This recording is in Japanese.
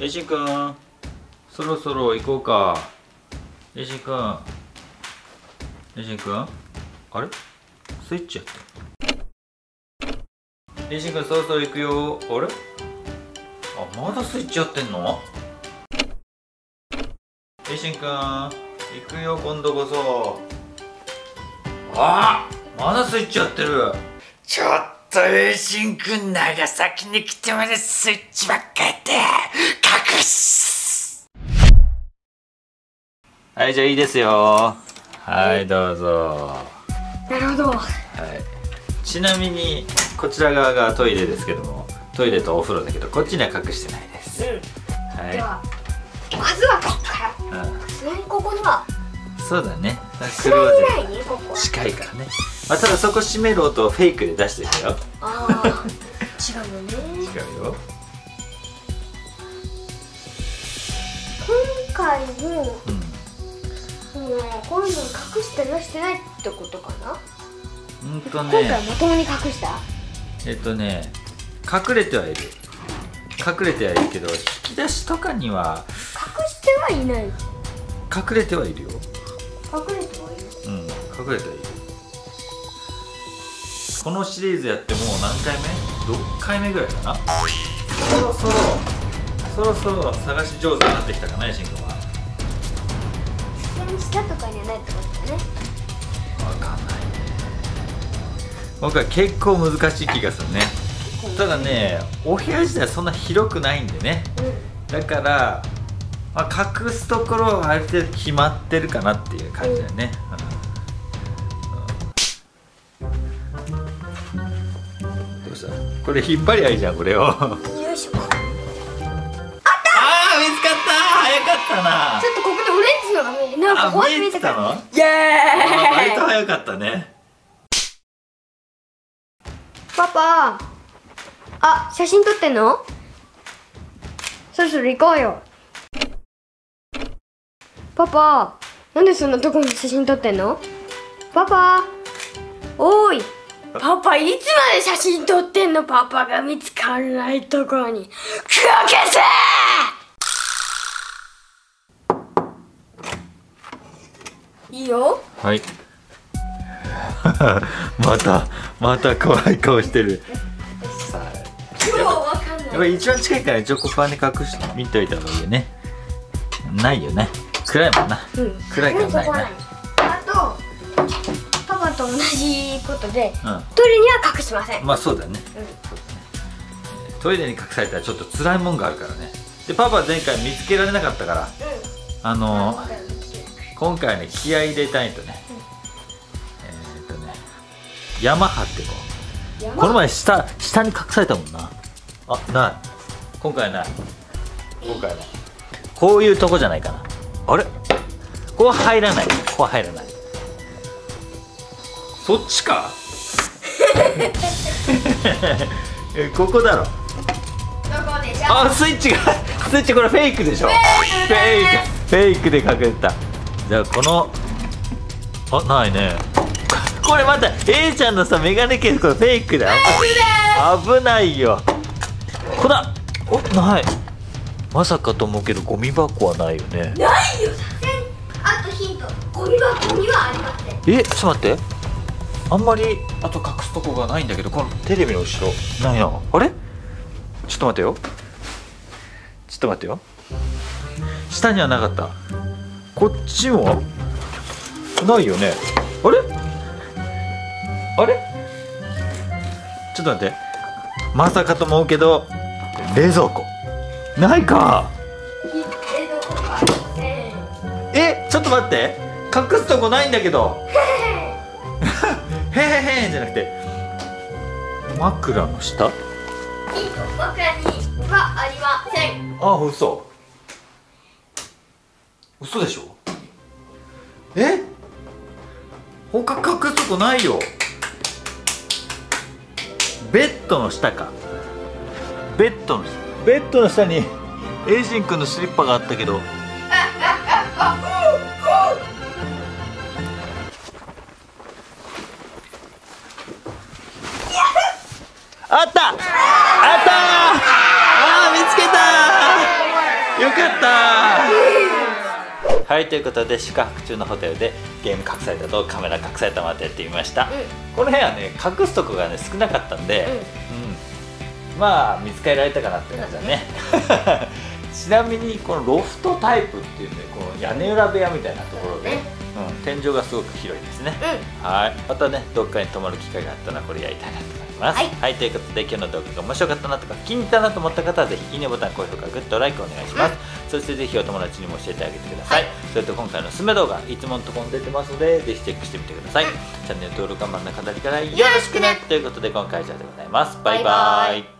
エシ君そろそろ行こうか。エシ君エシ君あれ？スイッチやってエシ君そろそろ行くよ。あれ？あまだスイッチやってんの？エシ君行くよ今度こそ。あまだスイッチやってる。ちょっとエイシン君長崎に来てまでスイッチばっかやってはいじゃあいいですよ。はいどうぞ。なるほど。はい。ちなみにこちら側がトイレですけどもトイレとお風呂だけどこっちには隠してないです、はい。ではまずはここから。うん。ちなみにここには。そうだね。それぐらいにここは。近いからね、まあ、ただそこ閉める音をフェイクで出してたよ。ああ違うよね。違うよ回もうん。うんこういうの隠して出してないってことかな、うんと今回ねまともに隠した？えっとね隠れてはいる。隠れてはいるけど引き出しとかには隠してはいない。隠隠れてはいるよ。れてはいる？うん隠れてはいる。このシリーズやってもう何回目 ?6 回目ぐらいかな？そろそろそろそろ探し上手になってきたかなシンくんはちなみに下とかにはないってことだね。わかんない。僕は結構難しい気がするね。ただねお部屋自体そんな広くないんでね。うだから、まあ、隠すところはある程度決まってるかなっていう感じだよね、うん。どうした？これ引っ張りゃいいじゃんこれを。よいしょった早かったなっとここでオレンジのが見えるなんかあこうやって見えてたの。あイエーイ。割と早かったね。パパ。あ写真撮ってんの？そろそろ行こうよ。パパなんでそんなとこに写真撮ってんの？パパ。おーい。パパいつまで写真撮ってんの？パパが見つからないところに。かけせいよ。はい。またまた怖い顔してる。さあ。今日わかんない。やっぱり一番近いからチョコパンに隠して見といた方がいいよね。ないよね。暗いもんな。うん。暗いからないな。あとパパと同じことでうトイレには隠しません、んまあそうだね。うん。トイレに隠されたらちょっと辛いもんがあるからね。でパパは前回見つけられなかったからあの今回ね気合い入れたいとね、えーっとね山張ってこう山この前下下に隠されたもんな。あない。今回ない。今回ないこういうとこじゃないかな。あれ？ここは入らない。ここは入らない。そっちか？えここだろ。どあスイッチがスイッチこれフェイクでしょ。フェイクフェイクで隠れたじゃあこのあないね。これまた A ちゃんのさメガネケースこれフェイクだよ。危ないよ。ここだおない。まさかと思うけどゴミ箱はないよね。ないよ。あとヒント。ゴミ箱にはありません。えちょっと待って。あんまりあと隠すとこがないんだけどこのテレビの後ろ。ないな。あれ？ちょっと待ってよ。ちょっと待ってよ。下にはなかったこっちもないよね。あれ？あれ？ちょっと待って。まさかと思うけど冷蔵庫。ないか。えちょっと待って。隠すとこないんだけど。へへへじゃなくて枕の下枕にはありませんあ嘘嘘でしょ？え？他隠すとこないよ。ベッドの下か。ベッドの下。ベッドの下に。エイジン君のスリッパがあったけど はいということで宿泊中のホテルでゲーム隠されたとカメラ隠されたまでやってみました、うこの辺はね隠すとこがね少なかったんで、うん。うん。まあ見つけられたかなって感じだね。ちなみにこのロフトタイプっていうねこの屋根裏部屋みたいなところで、ね。うん、天井がすごく広いですね、うはい。またねどっかに泊まる機会があったらこれやりたいなと思います。はい。ということで今日の動画が面白かったなとか気に入ったなと思った方はぜひいいねボタン高評価グッドライクお願いします、そしてぜひお友達にも教えてあげてください、はい。それと今回のおすすめ動画いつものところに出てますのでぜひチェックしてみてください、うん。チャンネル登録は真ん中左からよよろしくね。ということで今回は以上でございます。バイバイ。バイバイ